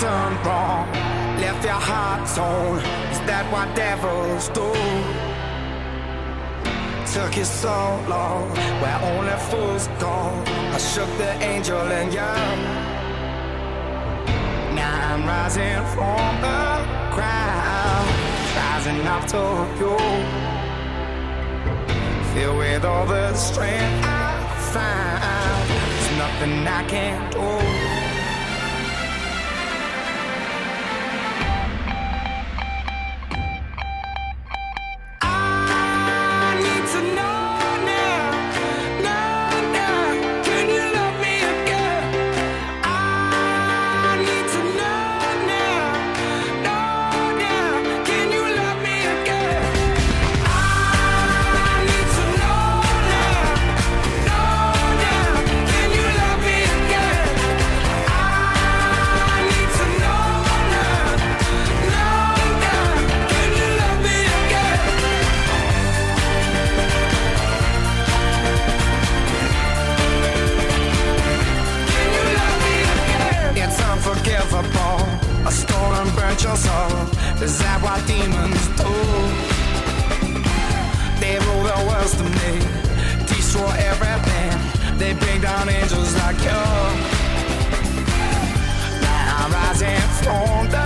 done wrong? Left your heart torn. Is that what devils do? Took you so long, where only fools go. I shook the angel in you. Now I'm rising from the ground, rising up to you. Filled with all the strength I find, there's nothing I can't do. hurt your soul. Is that what demons do? They rule the world to me, destroy everything. They bring down angels like you. Now I'm rising from the